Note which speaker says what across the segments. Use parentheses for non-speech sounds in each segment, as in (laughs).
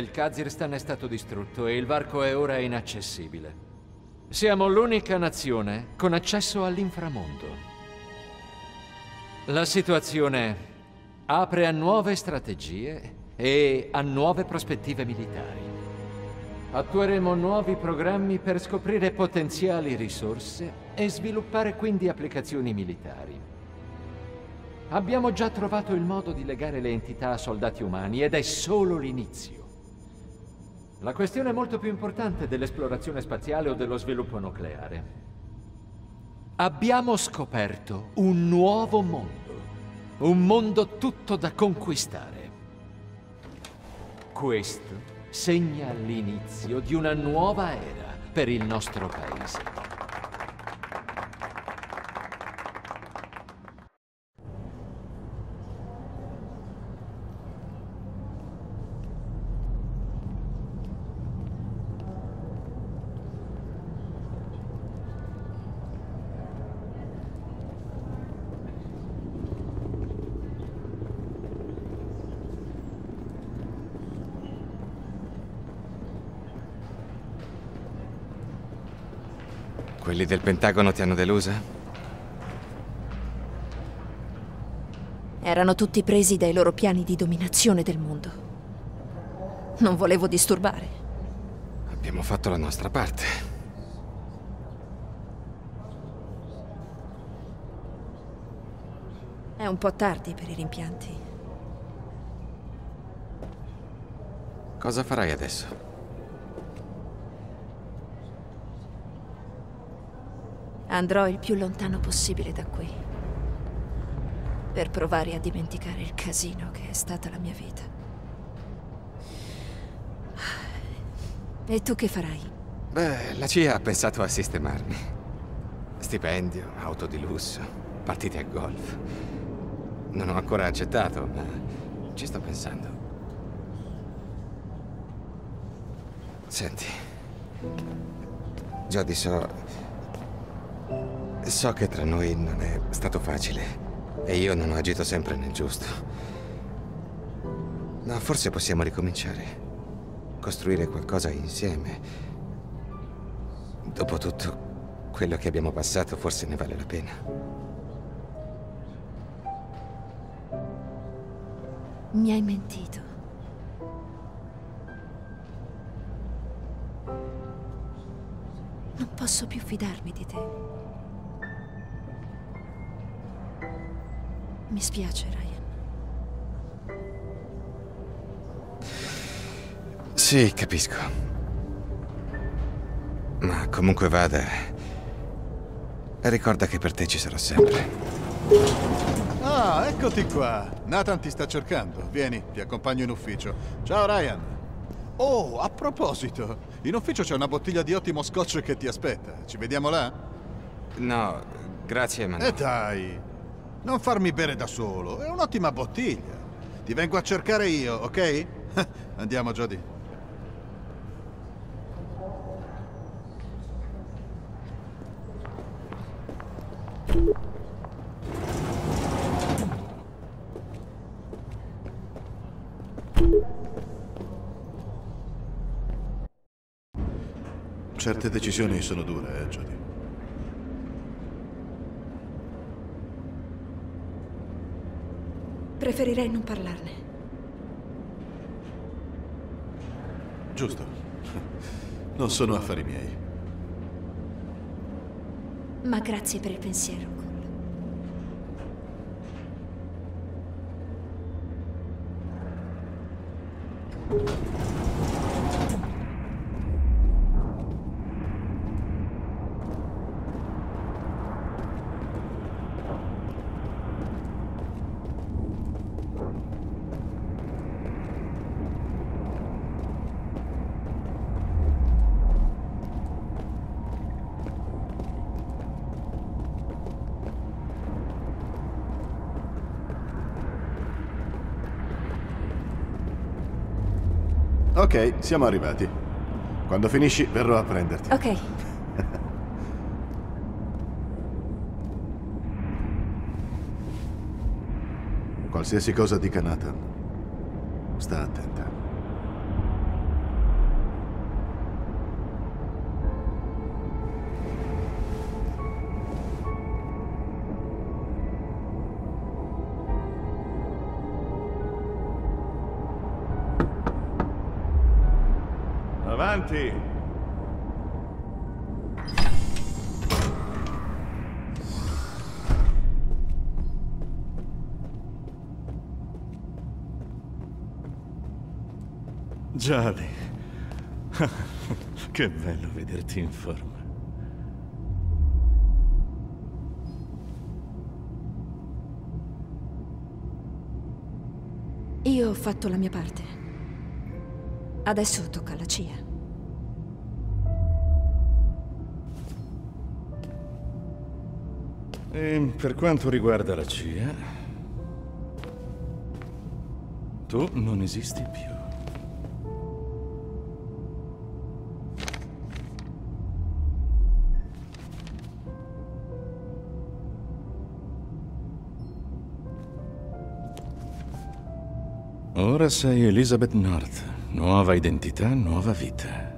Speaker 1: Il Kazirstan è stato distrutto e il varco è ora inaccessibile. Siamo l'unica nazione con accesso all'inframondo. La situazione apre a nuove strategie e a nuove prospettive militari. Attueremo nuovi programmi per scoprire potenziali risorse e sviluppare quindi applicazioni militari. Abbiamo già trovato il modo di legare le entità a soldati umani ed è solo l'inizio. La questione è molto più importante dell'esplorazione spaziale o dello sviluppo nucleare. Abbiamo scoperto un nuovo mondo, un mondo tutto da conquistare. Questo segna l'inizio di una nuova era per il nostro paese.
Speaker 2: Quelli del Pentagono ti hanno delusa?
Speaker 3: Erano tutti presi dai loro piani di dominazione del mondo. Non volevo disturbare.
Speaker 2: Abbiamo fatto la nostra parte.
Speaker 3: È un po' tardi per i rimpianti.
Speaker 2: Cosa farai adesso?
Speaker 3: Andrò il più lontano possibile da qui. Per provare a dimenticare il casino che è stata la mia vita. E tu che farai?
Speaker 2: Beh, la CIA ha pensato a sistemarmi. Stipendio, auto di lusso, partite a golf. Non ho ancora accettato, ma ci sto pensando. Senti. Jody, so So che tra noi non è stato facile e io non ho agito sempre nel giusto. Ma forse possiamo ricominciare. Costruire qualcosa insieme. Dopotutto, quello che abbiamo passato forse ne vale la pena.
Speaker 3: Mi hai mentito. Non posso più fidarmi di te. Mi spiace, Ryan.
Speaker 2: Sì, capisco. Ma comunque vada, ricorda che per te ci sarò sempre.
Speaker 4: Ah, eccoti qua. Nathan ti sta cercando. Vieni, ti accompagno in ufficio. Ciao, Ryan. Oh, a proposito, in ufficio c'è una bottiglia di ottimo scotch che ti aspetta. Ci vediamo là?
Speaker 2: No, grazie, ma no.
Speaker 4: E dai, non farmi bere da solo, è un'ottima bottiglia. Ti vengo a cercare io, ok? (laughs) Andiamo, Jody. Certe decisioni sono dure, eh, Jody.
Speaker 3: Preferirei non parlarne.
Speaker 4: Giusto. Non sono affari miei.
Speaker 3: Ma grazie per il pensiero, Cole.
Speaker 4: Ok, siamo arrivati. Quando finisci verrò a prenderti.
Speaker 3: Ok.
Speaker 4: Qualsiasi cosa dica Nathan, sta attenta.
Speaker 5: Avanti! Giadi. (laughs) che bello vederti in forma.
Speaker 3: Io ho fatto la mia parte. Adesso tocca alla CIA.
Speaker 5: E per quanto riguarda la CIA, tu non esisti più. Ora sei Elizabeth North. Nuova identità, nuova vita.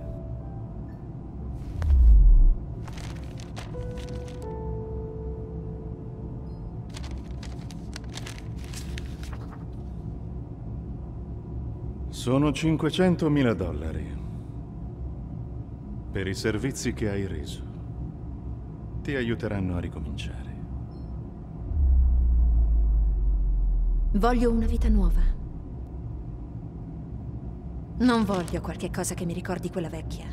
Speaker 5: Sono 500.000 dollari per i servizi che hai reso. Ti aiuteranno a ricominciare.
Speaker 3: Voglio una vita nuova. Non voglio qualche cosa che mi ricordi quella vecchia.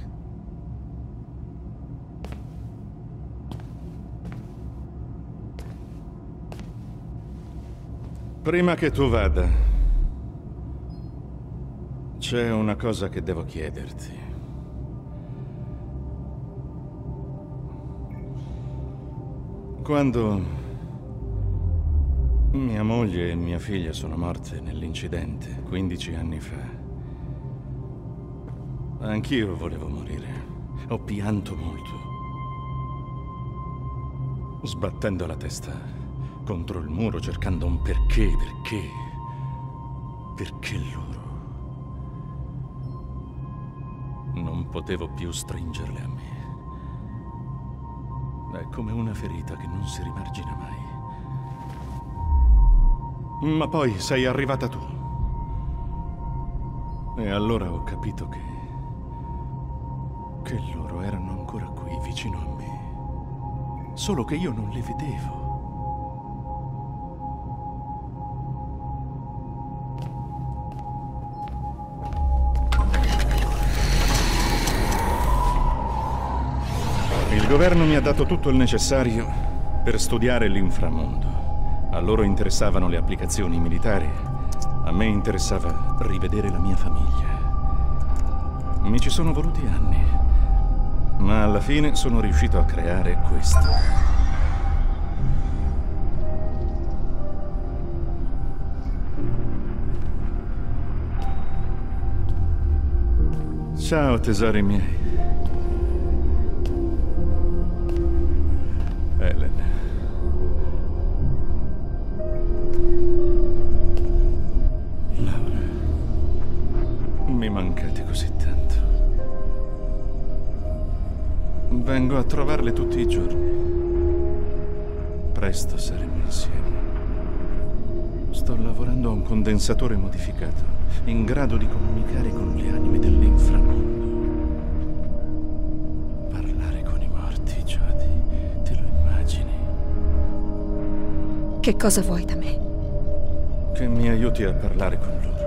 Speaker 5: Prima che tu vada, c'è una cosa che devo chiederti. Quando mia moglie e mia figlia sono morte nell'incidente 15 anni fa, Anch'io volevo morire. Ho pianto molto. Sbattendo la testa contro il muro cercando un perché, perché. Perché loro. Non potevo più stringerle a me. È come una ferita che non si rimargina mai. Ma poi sei arrivata tu. E allora ho capito che che loro erano ancora qui vicino a me. Solo che io non le vedevo. Governo mi ha dato tutto il necessario per studiare l'inframondo. A loro interessavano le applicazioni militari, a me interessava rivedere la mia famiglia. Mi ci sono voluti anni ma alla fine sono riuscito a creare questo. Ciao tesori miei. Trovarle tutti i giorni. Presto saremo insieme. Sto lavorando a un condensatore modificato, in grado di comunicare con le anime dell'inframondo. Parlare con i morti, Jody. Te lo immagini?
Speaker 3: Che cosa vuoi da me?
Speaker 5: Che mi aiuti a parlare con loro.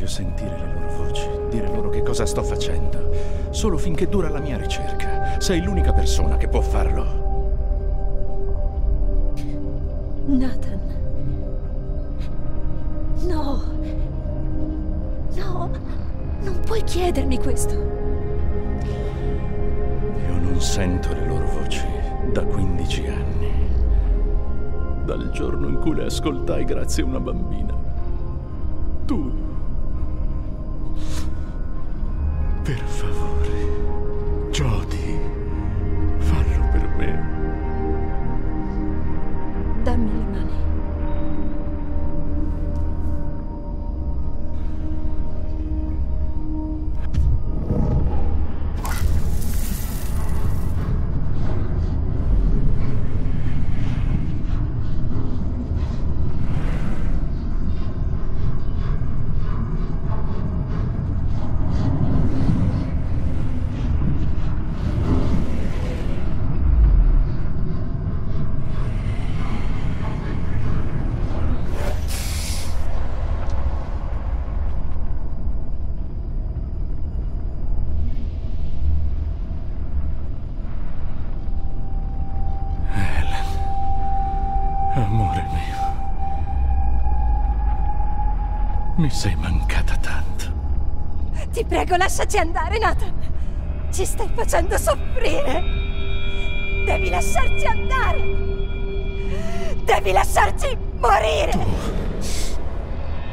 Speaker 5: Voglio sentire le loro voci, dire loro che cosa sto facendo solo finché dura la mia ricerca. Sei l'unica persona che può farlo.
Speaker 3: Nathan. No. No. Non puoi chiedermi questo.
Speaker 5: Io non sento le loro voci da 15 anni. Dal giorno in cui le ascoltai grazie a una bambina. Tu. Mi sei mancata tanto.
Speaker 3: Ti prego, lasciaci andare, Nathan. Ci stai facendo soffrire. Devi lasciarci andare. Devi lasciarci morire.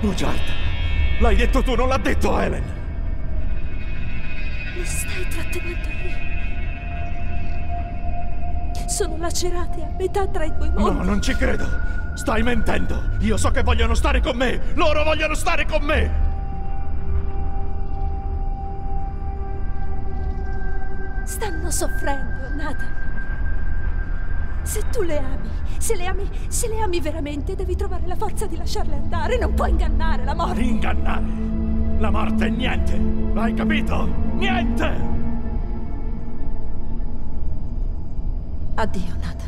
Speaker 5: Bugiarda, l'hai detto tu, non l'ha detto Helen.
Speaker 3: Mi stai trattenendo lì. Sono lacerate a metà tra i due mondi.
Speaker 5: No, non ci credo. Stai mentendo. Io so che vogliono stare con me. Loro vogliono stare con me.
Speaker 3: Stanno soffrendo, Nathan. Se tu le ami, se le ami, se le ami veramente, devi trovare la forza di lasciarle andare. Non puoi ingannare la morte.
Speaker 5: Ingannare. La morte è niente. Hai capito? Niente.
Speaker 3: Addio, Nathan.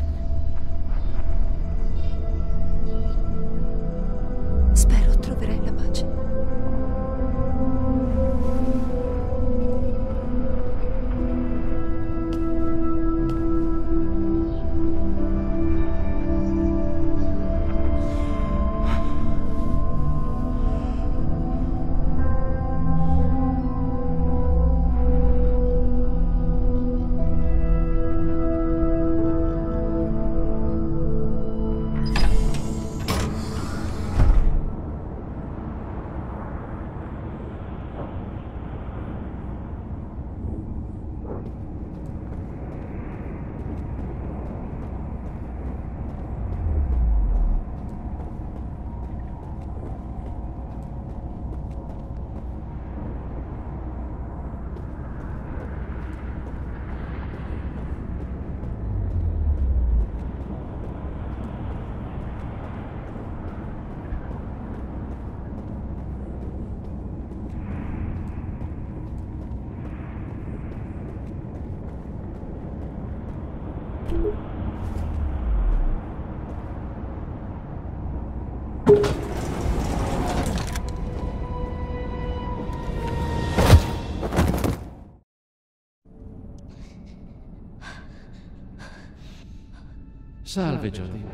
Speaker 1: Salve, Jody.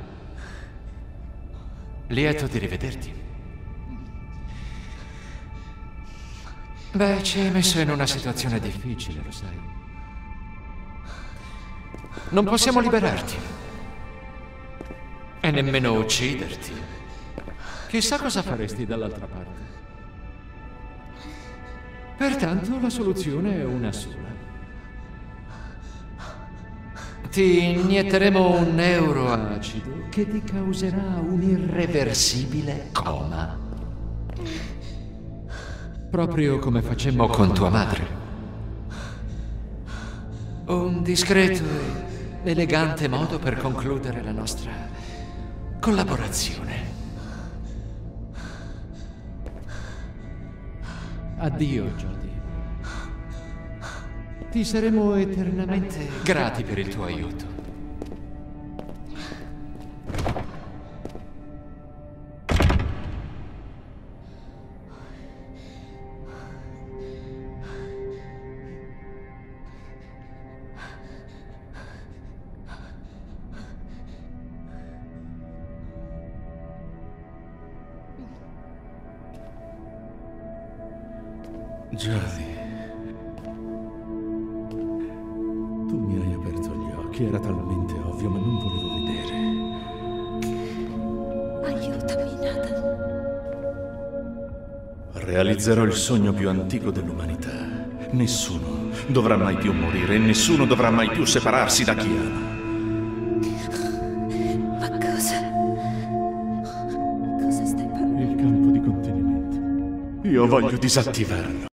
Speaker 1: Lieto di rivederti. Beh, ci hai messo in una situazione difficile, lo sai. Non possiamo liberarti. E nemmeno ucciderti. Chissà cosa faresti dall'altra parte. Pertanto la soluzione è una sola. Ti inietteremo un neuroacido che ti causerà un irreversibile coma. Proprio come facemmo con tua madre. Un discreto e elegante modo per concludere la nostra collaborazione. Addio, Jody. Ti saremo eternamente grati per il tuo aiuto.
Speaker 5: Occhi, era talmente ovvio, ma non volevo vedere.
Speaker 3: Aiutami, Nathan.
Speaker 5: Realizzerò il sogno più antico dell'umanità. Nessuno dovrà mai più morire e nessuno dovrà mai più separarsi da chi ama.
Speaker 3: Ma cosa? Cosa stai parlando?
Speaker 5: Il campo di contenimento. Io voglio disattivarlo.